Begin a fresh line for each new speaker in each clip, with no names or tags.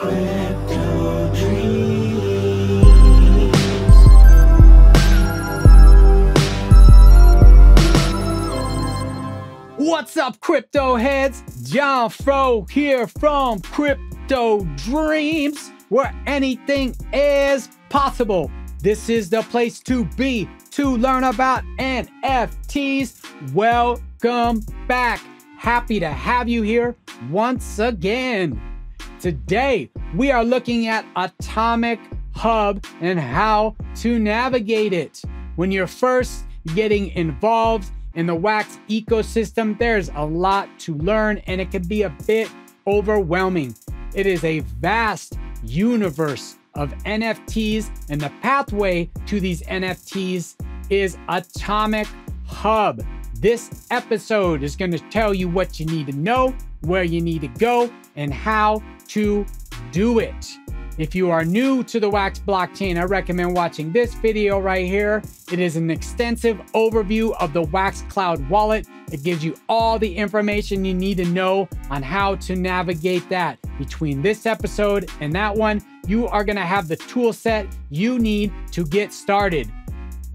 What's up, crypto heads? John Fro here from Krypto Dreamz, where anything is possible. This is the place to be to learn about NFTs. Welcome back. Happy to have you here once again. Today, we are looking at Atomic Hub and how to navigate it. When you're first getting involved in the Wax ecosystem, there's a lot to learn and it can be a bit overwhelming. It is a vast universe of NFTs, and the pathway to these NFTs is Atomic Hub. This episode is going to tell you what you need to know, where you need to go, and how to do it. If you are new to the Wax blockchain, I recommend watching this video right here. It is an extensive overview of the Wax Cloud wallet. It gives you all the information you need to know on how to navigate that. Between this episode and that one, you are gonna have the tool set you need to get started.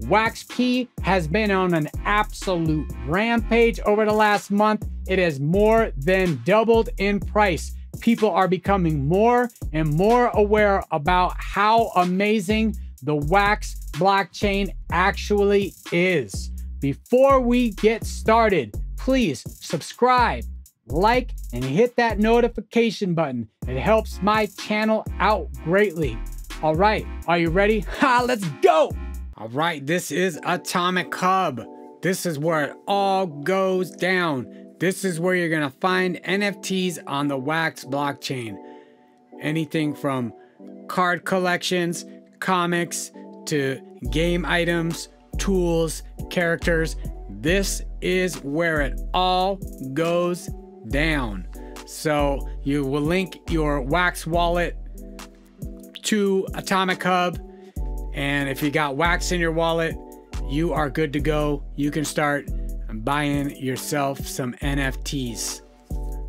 WaxP has been on an absolute rampage over the last month. It has more than doubled in price. People are becoming more and more aware about how amazing the Wax blockchain actually is. Before we get started, please subscribe, like, and hit that notification button. It helps my channel out greatly. All right, are you ready? Ha, let's go! All right, this is Atomic Hub. This is where it all goes down. This is where you're gonna find NFTs on the Wax blockchain. Anything from card collections, comics, to game items, tools, characters. This is where it all goes down. So you will link your Wax wallet to Atomic Hub and if you got wax in your wallet, you are good to go. You can start buying yourself some NFTs.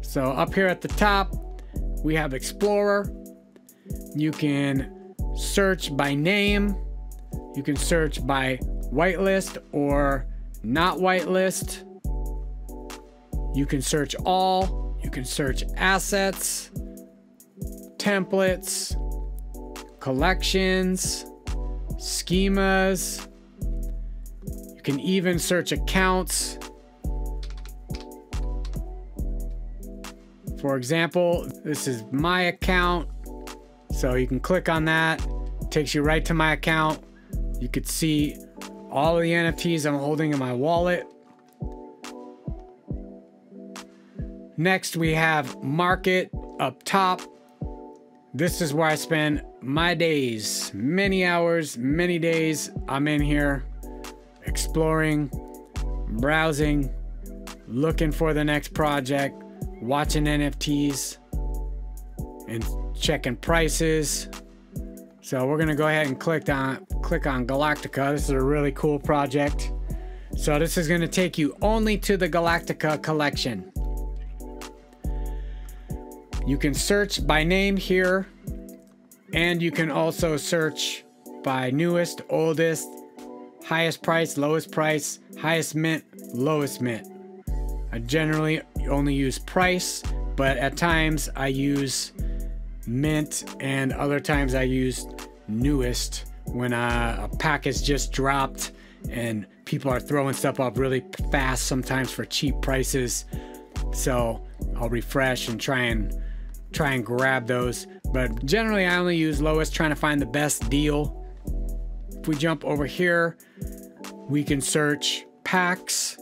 So up here at the top, we have Explorer. You can search by name. You can search by whitelist or not whitelist. You can search all. You can search assets, templates, collections, schemas. You can even search accounts. For example, this is my account. So you can click on that. It takes you right to my account. You could see all the NFTs I'm holding in my wallet. Next, we have market up top. This is where I spend my days, many hours, many days. I'm in here exploring, browsing, looking for the next project, watching NFTs, and checking prices. So we're gonna go ahead and click on click on Galactica. This is a really cool project. So this is gonna take you only to the Galactica collection. You can search by name here, and you can also search by newest, oldest, highest price, lowest price, highest mint, lowest mint. I generally only use price, but at times I use mint, and other times I use newest when uh, a pack is just dropped and people are throwing stuff up really fast sometimes for cheap prices. So I'll refresh and try and try and grab those. But generally, I only use lowest, trying to find the best deal. If we jump over here, we can search packs.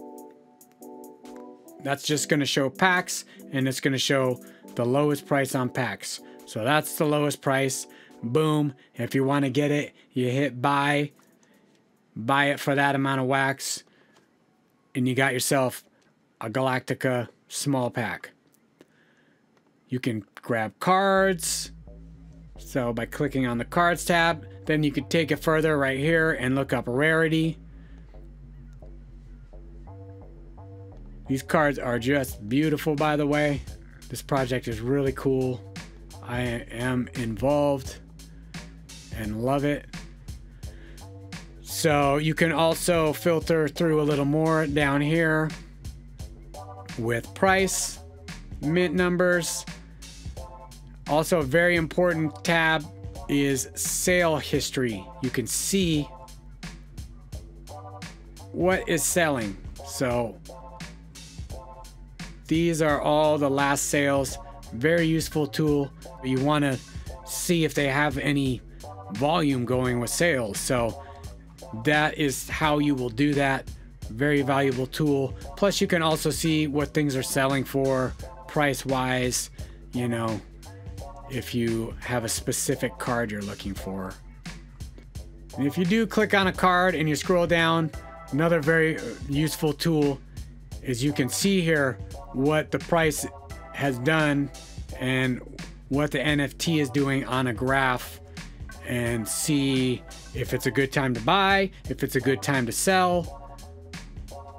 That's just going to show packs, and it's going to show the lowest price on packs. So that's the lowest price. Boom. If you want to get it, you hit buy. Buy it for that amount of wax. And you got yourself a Galactica small pack. You can grab cards. So by clicking on the cards tab, then you could take it further right here and look up rarity. These cards are just beautiful, by the way. This project is really cool. I am involved and love it. So you can also filter through a little more down here with price, mint numbers. Also, a very important tab is sale history. You can see what is selling. So these are all the last sales. Very useful tool. You want to see if they have any volume going with sales. So that is how you will do that. Very valuable tool. Plus, you can also see what things are selling for price wise, you know, if you have a specific card you're looking for. And if you do click on a card and you scroll down, another very uh, useful tool is you can see here what the price has done and what the NFT is doing on a graph and see if it's a good time to buy, if it's a good time to sell.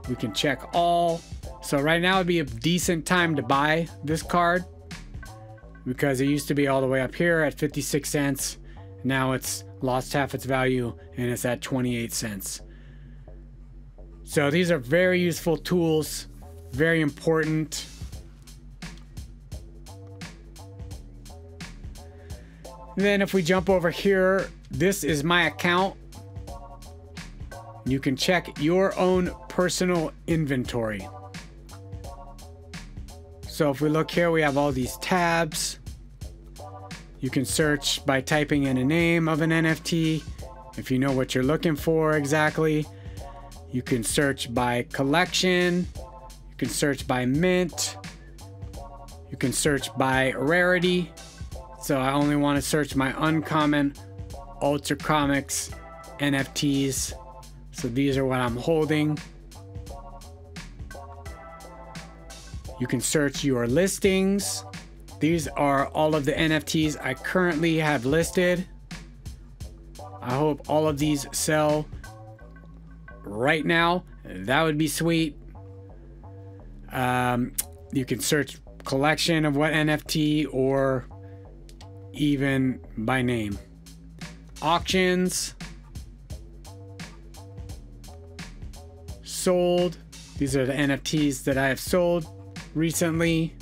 We can check all. So right now would be a decent time to buy this card because it used to be all the way up here at 56 cents. Now it's lost half its value and it's at 28 cents. So these are very useful tools, very important. And then if we jump over here, this is my account. You can check your own personal inventory. So if we look here, we have all these tabs. You can search by typing in a name of an NFT if you know what you're looking for exactly. You can search by collection. You can search by mint. You can search by rarity. So I only want to search my uncommon Ultra Comics NFTs. So these are what I'm holding. You can search your listings. These are all of the NFTs I currently have listed. I hope all of these sell right now. That would be sweet. Um, you can search collection of what NFT or even by name. Auctions. Sold. These are the NFTs that I have sold recently.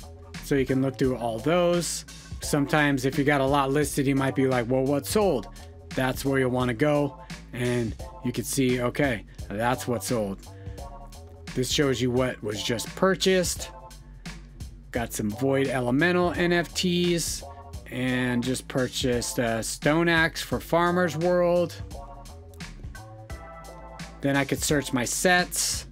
So you can look through all those. Sometimes if you got a lot listed, you might be like, well, what sold? That's where you'll want to go. And you can see, okay, that's what sold. This shows you what was just purchased. Got some Void Elemental NFTs and just purchased a Stone Axe for Farmer's World. Then I could search my sets.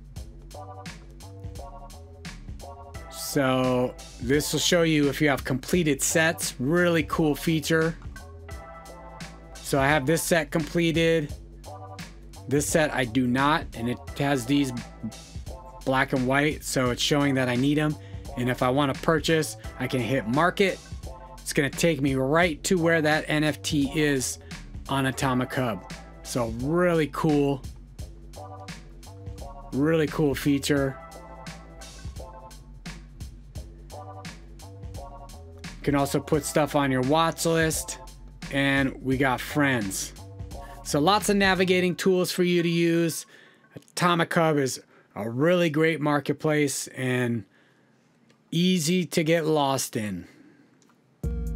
So this will show you if you have completed sets. Really cool feature. So I have this set completed. This set I do not, and it has these black and white, so it's showing that I need them. And if I want to purchase, I can hit market it's going to take me right to where that NFT is on Atomic Hub. So really cool. Really cool feature. Can also put stuff on your watch list and we got friends. So lots of navigating tools for you to use. Atomic Hub is a really great marketplace and easy to get lost in.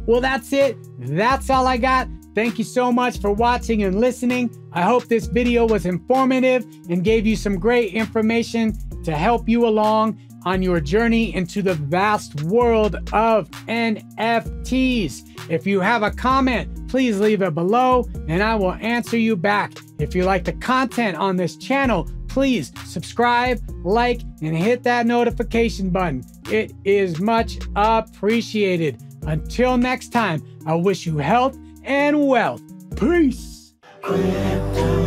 Well, that's it. That's all I got. Thank you so much for watching and listening. I hope this video was informative and gave you some great information to help you along on your journey into the vast world of NFTs. If you have a comment, please leave it below and I will answer you back. If you like the content on this channel, please subscribe, like, and hit that notification button. It is much appreciated. Until next time, I wish you health and wealth. Peace. Crypto.